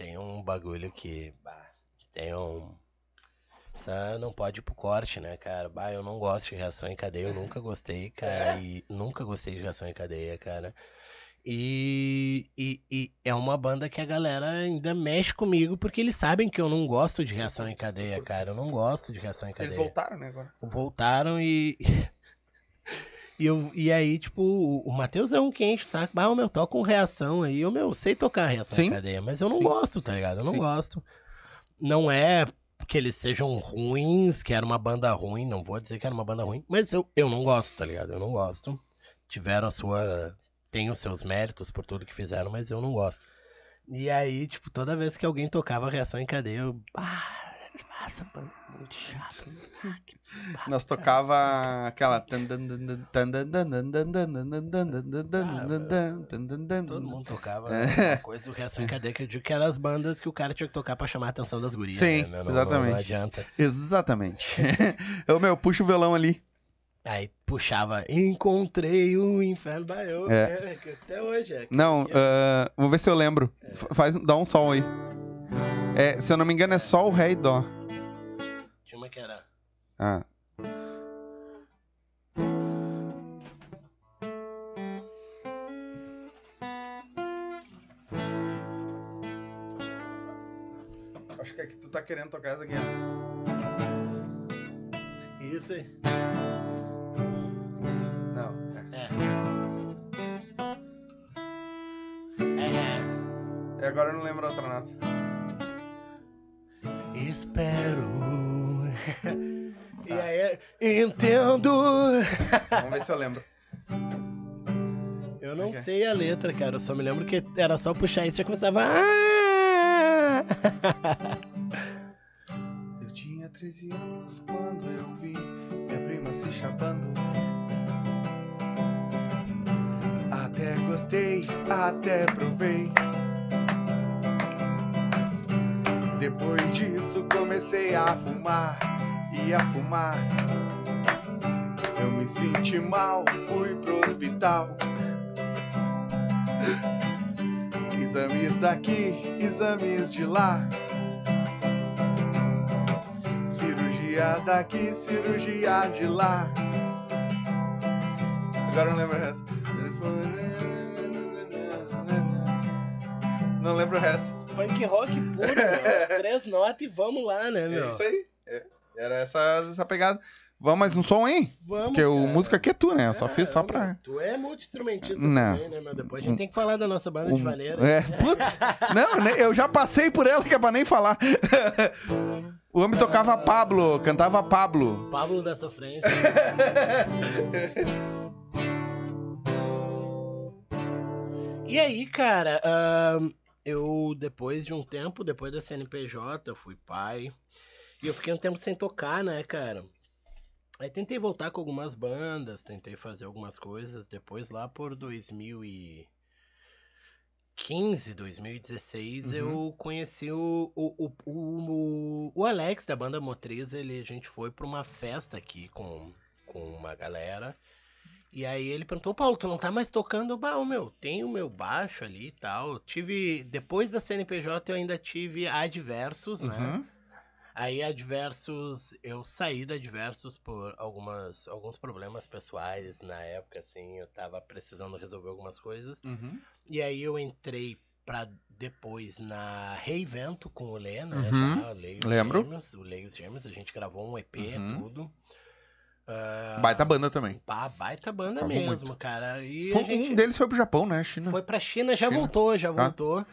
tem um bagulho que. Bah, tem um. Essa não pode ir pro corte, né, cara? Bah, eu não gosto de reação em cadeia, eu nunca gostei, cara. E nunca gostei de reação em cadeia, cara. E, e, e é uma banda que a galera ainda mexe comigo porque eles sabem que eu não gosto de reação em cadeia, cara. Eu não gosto de reação em cadeia. Eles voltaram, né, agora? Voltaram e. E, eu, e aí, tipo, o, o Matheus é um que enche o saco. Ah, o meu, toca com reação aí. Eu, meu, sei tocar reação Sim. em cadeia, mas eu não Sim. gosto, tá ligado? Eu não Sim. gosto. Não é que eles sejam ruins, que era uma banda ruim, não vou dizer que era uma banda ruim, mas eu, eu não gosto, tá ligado? Eu não gosto. Tiveram a sua. Tem os seus méritos por tudo que fizeram, mas eu não gosto. E aí, tipo, toda vez que alguém tocava reação em cadeia, eu. Ah, essa banda é muito chata. Nós tocava aquela. Todo mundo tocava coisa, o resto brincadeira que eu digo que eram as bandas que o cara tinha que tocar pra chamar a atenção das gurias. Sim, exatamente. Não, adianta. Exatamente. Eu, meu, puxa o violão ali. Aí puxava, encontrei o inferno baiano, é. é, até hoje é. Não, uh, vou ver se eu lembro. Faz, dá um sol aí. É, se eu não me engano, é sol, ré e dó. Que era. Ah. Acho que é que tu tá querendo tocar essa aqui. Isso aí. Não. É. É, É, agora eu não lembro a outra nota. é. Espero. e aí, entendo. Vamos ver se eu lembro. Eu não Ok. sei a letra, cara. Eu só me lembro que era só puxar isso e já começava. "Ah!" Eu tinha 13 anos quando eu vi minha prima se chapando. Até gostei, até provei. Depois disso comecei a fumar e a fumar. Eu me senti mal, fui pro hospital. Exames daqui, exames de lá. Cirurgias daqui, cirurgias de lá. Agora não lembro o resto. Não lembro o resto. Punk rock puro. Três notas e vamos lá, né, É meu? isso aí. É. Era essa, essa pegada. Vamos mais um som aí? Vamos. Porque o cara. música aqui é tu, né? Eu só fiz só É, pra. Tu é multi-instrumentista Não. também, né, meu? Depois a gente tem que falar da nossa banda de vaneira. É, putz. Não, eu já passei por ela que é pra nem falar. O homem tocava Pablo, cantava Pablo. Pablo da Sofrência. e aí, cara, ahn, eu depois de um tempo, depois da CNPJ, eu fui pai. E eu fiquei um tempo sem tocar, né, cara? Aí tentei voltar com algumas bandas, tentei fazer algumas coisas. Depois, lá por 2015, 2016, Uhum. eu conheci o, o, o, o, o Alex da banda Motriz. Ele, a gente foi pra uma festa aqui com, com uma galera. E aí ele perguntou, Paulo, tu não tá mais tocando? Bah, meu, tem o meu baixo ali e tal. Tive, depois da CNPJ eu ainda tive adversos, né? Uhum. Aí adversos, eu saí da adversos por algumas, alguns problemas pessoais na época, assim, eu tava precisando resolver algumas coisas. Uhum. E aí eu entrei pra depois na Reivento com o Lê, né? Uhum. Já, Lei os Lembro. Gêmeos, o Lei os Gêmeos, a gente gravou um EP, Uhum. tudo. Ah, Baita banda também. Pá, baita banda mesmo, cara. E Foi- gente Um deles foi pro Japão, né? China. foi pra China, já China. voltou, já Tá. voltou.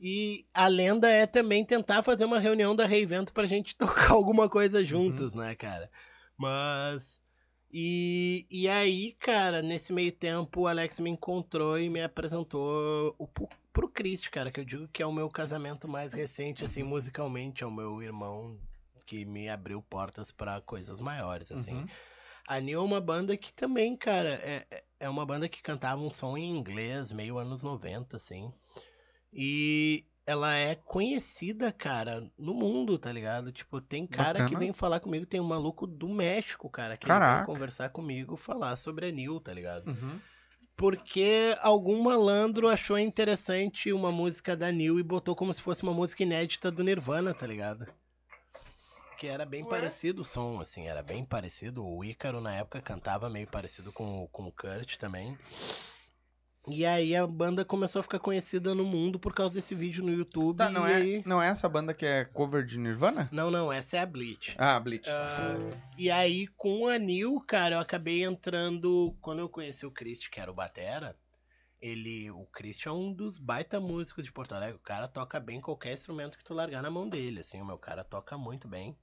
E a lenda é também tentar fazer uma reunião da Reivento pra gente tocar alguma coisa Uhum. juntos, né, cara? Mas. E, e aí, cara, nesse meio tempo, o Alex me encontrou e me apresentou o, pro, Christ, cara, que eu digo que é o meu casamento mais recente, assim, musicalmente, é o meu irmão que me abriu portas pra coisas maiores, assim. Uhum. A Neo é uma banda que também, cara, é, é- é uma banda que cantava um som em inglês, meio anos 90, assim. E ela é conhecida, cara, no mundo, tá ligado? Tipo, tem cara que Bacana. vem falar comigo, tem um maluco do México, cara, que vem conversar comigo, falar sobre a Neo, tá ligado? Uhum. Porque algum malandro achou interessante uma música da Neil e botou como se fosse uma música inédita do Nirvana, tá ligado? Que era bem Ué? parecido o som, assim, era bem parecido. O Ícaro na época cantava meio parecido com, o- com o Kurt também. E aí a banda começou a ficar conhecida no mundo por causa desse vídeo no YouTube. Tá, não e é, aí- não é essa banda que é cover de Nirvana? Não, não, essa é a Bleach. Ah, Bleach. Ah, e aí, com o Anil, cara, eu acabei entrando. Quando eu conheci o Christ, que era o Batera, ele. O Christ é um dos baita músicos de Porto Alegre. O cara toca bem qualquer instrumento que tu largar na mão dele. Assim, o meu cara toca muito bem.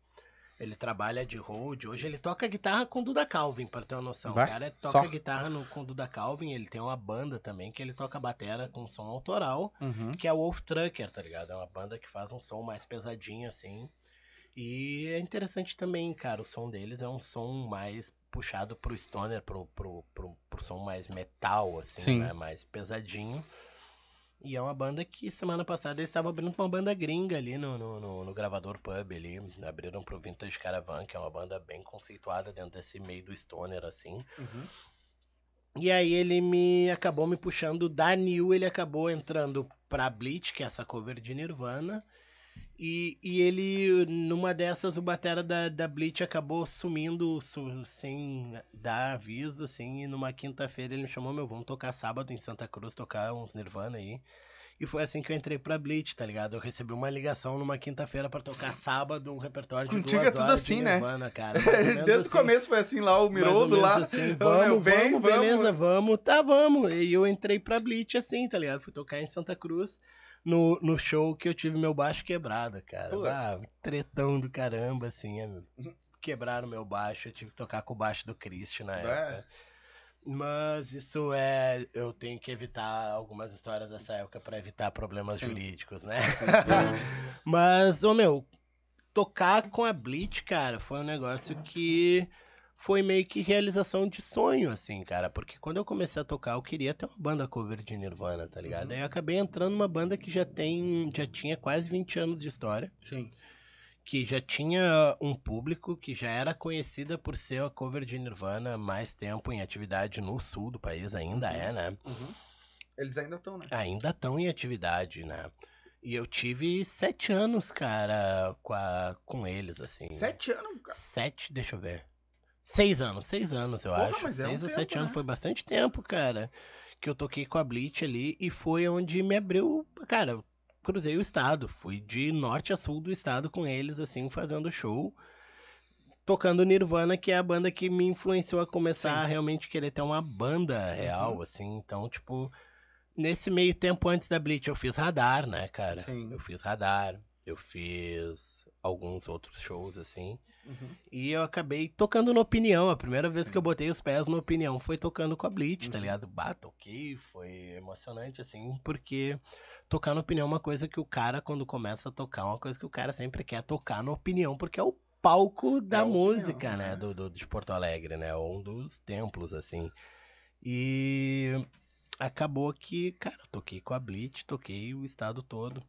Ele trabalha de road. Hoje ele toca guitarra com o Duda Calvin, pra ter uma noção. Vai, o cara toca só. guitarra no, com o Duda Calvin. Ele tem uma banda também que ele toca batera com som autoral Uhum. que é o Wolf Trucker, tá ligado? É uma banda que faz um som mais pesadinho, assim. E é interessante também, cara, o som deles é um som mais puxado pro stoner, pro, pro, pro, pro som mais metal, assim, Sim. né? Mais pesadinho. E é uma banda que semana passada eles estavam abrindo pra uma banda gringa ali no, no, no, no gravador pub ali. Abriram pro Vintage Caravan, que é uma banda bem conceituada dentro desse meio do stoner, assim. Uhum. E aí ele me acabou me puxando da New, ele acabou entrando pra Bleach, que é essa cover de Nirvana. E, e ele, numa dessas, o batera da, da Bleach acabou sumindo su- sem dar aviso, assim. E numa quinta-feira ele me chamou, meu, vamos tocar sábado em Santa Cruz, tocar uns Nirvana aí. E foi assim que eu entrei pra Bleach, tá ligado? Eu recebi uma ligação numa quinta-feira pra tocar sábado um repertório de Contigo duas é tudo assim, de né? Nirvana, cara. ou menos Desde o assim. começo foi assim lá, o Miroldo lá. Assim, vamos, vem, vamos, vamos. beleza, vamos, tá, vamos. E eu entrei pra Bleach assim, tá ligado? Fui tocar em Santa Cruz no, no show que eu tive meu baixo quebrado, cara. Ah, tretão do caramba, assim. é, Quebraram meu baixo, eu tive que tocar com o baixo do Christ na É. Mas isso é. Eu tenho que evitar algumas histórias dessa época pra evitar problemas Sim. jurídicos, né? Mas, ô meu, tocar com a Bleach, cara, foi um negócio que foi meio que realização de sonho, assim, cara. Porque quando eu comecei a tocar, eu queria ter uma banda cover de Nirvana, tá ligado? Uhum. Aí eu acabei entrando numa banda que já tem. já tinha quase 20 anos de história. Sim. Que já tinha um público, que já era conhecida por ser a cover de Nirvana mais tempo em atividade no sul do país, ainda é, né? Uhum. Eles ainda estão, né? ainda estão em atividade, né? E eu tive sete anos, cara, com, a- com eles, assim. Sete anos, cara. Sete, deixa eu ver. Seis anos, seis anos, eu Porra, acho. mas é um seis a tempo, sete anos né? foi bastante tempo, cara. Que eu toquei com a Bleach ali e foi onde me abriu. Cara, cruzei o estado. Fui de norte a sul do estado com eles, assim, fazendo show. Tocando Nirvana, que é a banda que me influenciou a começar Sim. Uhum. a realmente querer ter uma banda real, assim. Então, tipo, nesse meio tempo antes da Bleach, eu fiz radar, né, cara? Sim. Eu fiz radar, eu fiz alguns outros shows, assim. Uhum. E eu acabei tocando no Opinião. A primeira vez Sim. que eu botei os pés no Opinião foi tocando com a Bleach, tá Uhum. ligado? Bah, toquei, foi emocionante, assim, porque tocar no Opinião é uma coisa que o cara, quando começa a tocar, é uma coisa que o cara sempre quer tocar no Opinião, porque é o palco da É a Opinião, música, né? né? Do, do- de Porto Alegre, né? Um dos templos, assim. E acabou que, cara, toquei com a Bleach, toquei o estado todo.